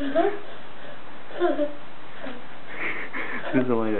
Mm-hmm. Who's the light